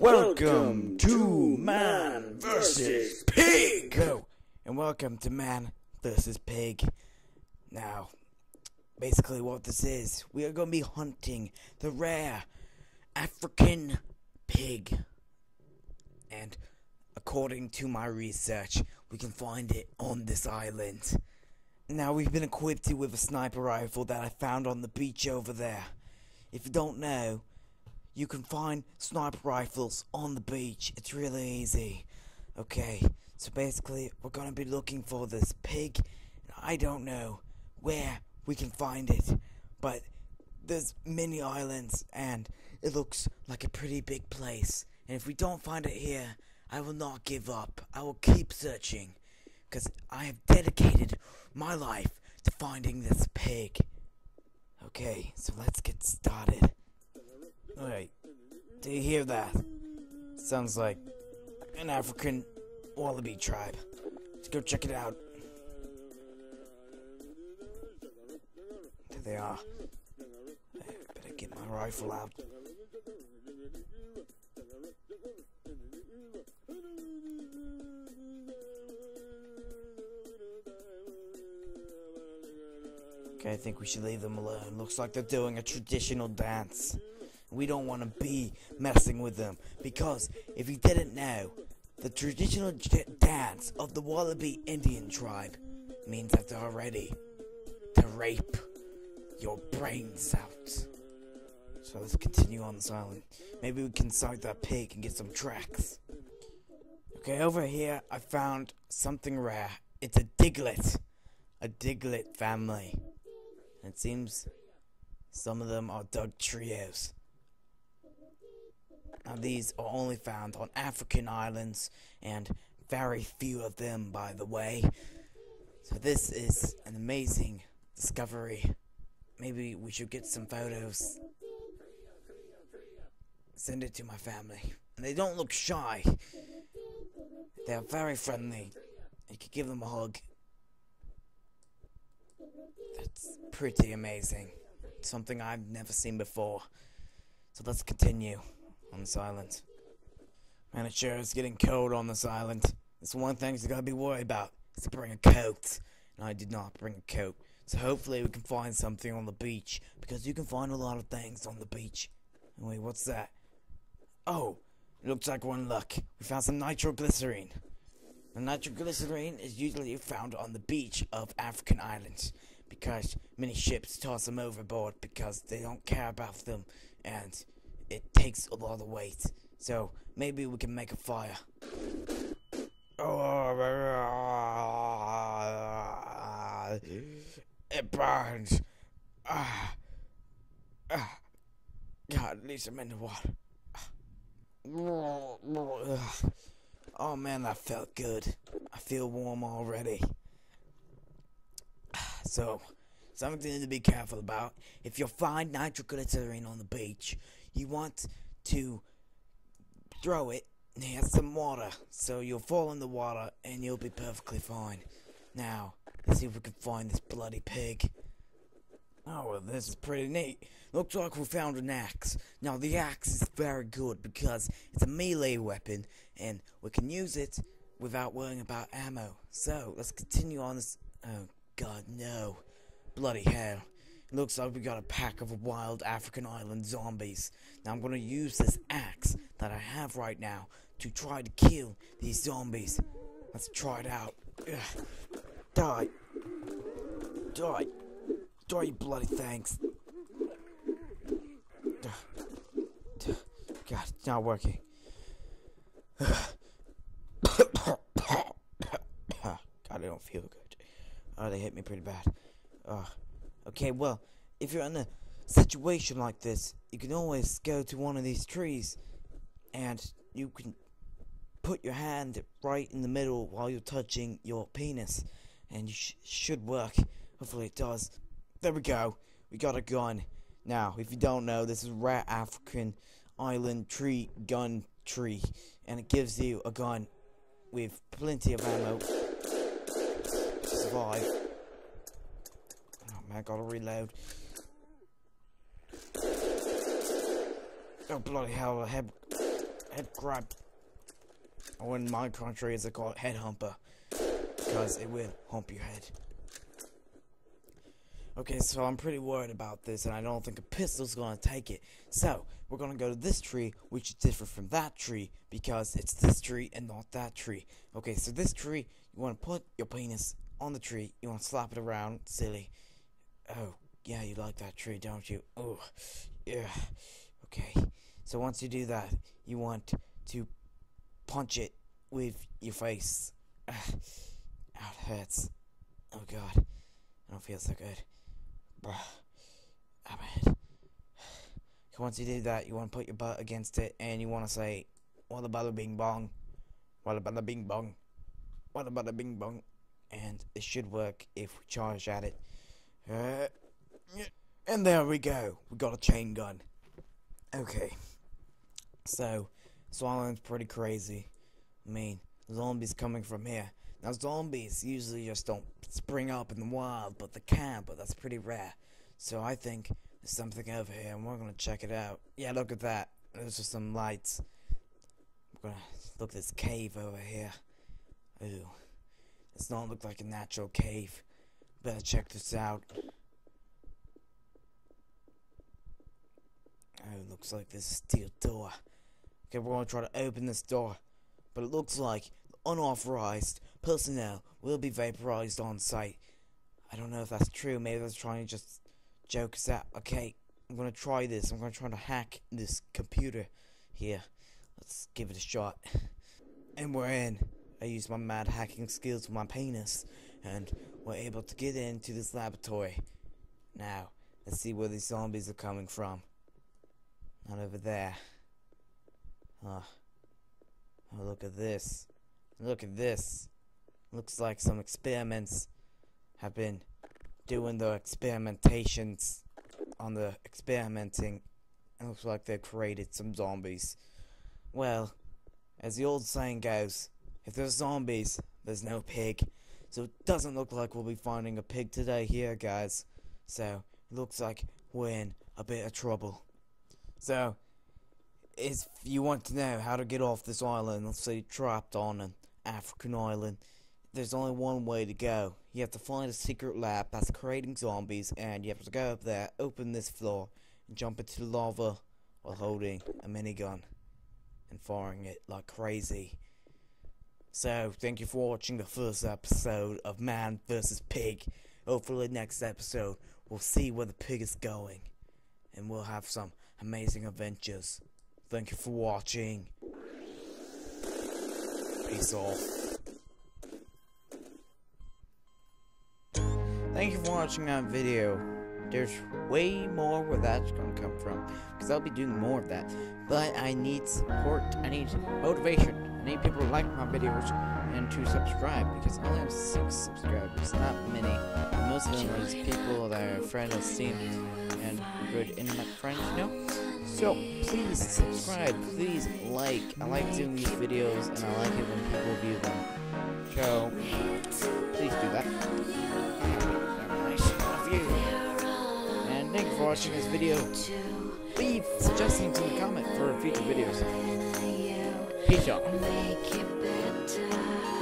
Welcome to Man vs. Pig! Go! And welcome to Man vs. Pig. Now, basically what this is, we are going to be hunting the rare African pig. And according to my research, we can find it on this island. Now, we've been equipped with a sniper rifle that I found on the beach over there. If you don't know, you can find sniper rifles on the beach. It's really easy. Okay, so basically, we're gonna be looking for this pig. I don't know where we can find it, but there's many islands, and it looks like a pretty big place. And if we don't find it here, I will not give up. I will keep searching, because I have dedicated my life to finding this pig. Okay, so let's get started. Alright, do you hear that? Sounds like an African wallaby tribe. Let's go check it out. There they are. I better get my rifle out. Okay, I think we should leave them alone. Looks like they're doing a traditional dance. We don't want to be messing with them because if you didn't know, the traditional dance of the Wallaby Indian tribe means that they're ready to rape your brains out. So let's continue on this island. Maybe we can sight that pig and get some tracks. Okay, over here I found something rare. It's a Diglett. A Diglett family. And it seems some of them are Dugtrios. Now, these are only found on African islands, and very few of them, by the way. So, this is an amazing discovery. Maybe we should get some photos. Send it to my family. And they don't look shy, they're very friendly. You could give them a hug. That's pretty amazing. Something I've never seen before. So let's continue on this island. Man, it sure is getting cold on this island. That's one thing you gotta be worried about, is to bring a coat. And I did not bring a coat. So hopefully we can find something on the beach, because you can find a lot of things on the beach. Wait, what's that? Oh, looks like one luck. We found some nitroglycerine. The nitroglycerine is usually found on the beach of African islands because many ships toss them overboard because they don't care about them and it takes a lot of weight. So maybe we can make a fire. It burns. Ah. Ah. God, at least I'm in the water. Oh man, that felt good. I feel warm already. So, something to be careful about. If you find nitroglycerine on the beach, you want to throw it near some water. So you'll fall in the water and you'll be perfectly fine. Now, let's see if we can find this bloody pig. Oh, well, this is pretty neat. Looks like we found an axe. Now, the axe is very good because it's a melee weapon and we can use it without worrying about ammo. So, let's continue on this. Oh, God, no. Bloody hell. Looks like we got a pack of wild African island zombies. Now I'm gonna use this axe that I have right now to try to kill these zombies. Let's try it out. Ugh. Die. Die. Die, you bloody things. God, it's not working. God, I don't feel good. Oh, they hit me pretty bad. Uh, okay, well, if you're in a situation like this, you can always go to one of these trees and you can put your hand right in the middle while you're touching your penis and you sh should work. Hopefully it does. There we go. We got a gun. Now, if you don't know, this is Rare African Island Tree Gun Tree and it gives you a gun with plenty of ammo to survive. Man, gotta reload. Oh bloody hell, I have headcrab. Or in my country, it's called head humper. Because it will hump your head. Okay, so I'm pretty worried about this, and I don't think a pistol's gonna take it. So, we're gonna go to this tree, which is different from that tree, because it's this tree and not that tree. Okay, so this tree, you wanna put your penis on the tree, you wanna slap it around, silly. Oh, yeah, you like that tree, don't you? Oh, yeah. Okay, so once you do that, you want to punch it with your face. Ow, it hurts. Oh god, I don't feel so good. Bruh. I'm head. Once you do that, you want to put your butt against it and you want to say, Walla bada bing bong. Walla bada bing bong. Walla bada bing bong. And it should work if we charge at it. Uh, and there we go. We got a chain gun. Okay. So, Swallowing's pretty crazy. I mean, zombies coming from here. Now, zombies usually just don't spring up in the wild, but they can, but that's pretty rare. So I think there's something over here, and we're gonna check it out. Yeah, look at that. There's just some lights. We're gonna look at this cave over here. Ooh. It's not look like a natural cave. Better check this out. Oh, looks like a steel door. Okay, we're gonna try to open this door. But it looks like unauthorized personnel will be vaporized on site. I don't know if that's true. Maybe they're trying to just joke us out. Okay, I'm gonna try this. I'm gonna try to hack this computer here. Let's give it a shot. And we're in. I used my mad hacking skills with my penis, and we're able to get into this laboratory. Now, let's see where these zombies are coming from. Not over there. Oh. Oh, look at this. Look at this. Looks like some experiments have been doing the experimentations on the experimenting. It looks like they've created some zombies. Well, as the old saying goes, if there's zombies, there's no pig. So it doesn't look like we'll be finding a pig today here, guys. So, it looks like we're in a bit of trouble. So, if you want to know how to get off this island, let's say trapped on an African island, there's only one way to go. You have to find a secret lab that's creating zombies, and you have to go up there, open this floor, and jump into the lava while holding a minigun and firing it like crazy. So, thank you for watching the first episode of Man vs. Pig. Hopefully, next episode, we'll see where the pig is going. And we'll have some amazing adventures. Thank you for watching. Peace off. Thank you for watching that video. There's way more where that's gonna come from. Because I'll be doing more of that. But I need support. I need motivation. I need people to like my videos and to subscribe. Because I only have six subscribers. Not many. Most of them just people that are friends of Steam and good internet friends, you know? So, please subscribe. Please like. I like doing these videos and I like it when people view them. So, please do that. Nice. And thank you for watching this video. Leave suggestions in the comment for future videos. Peace out. Make it better.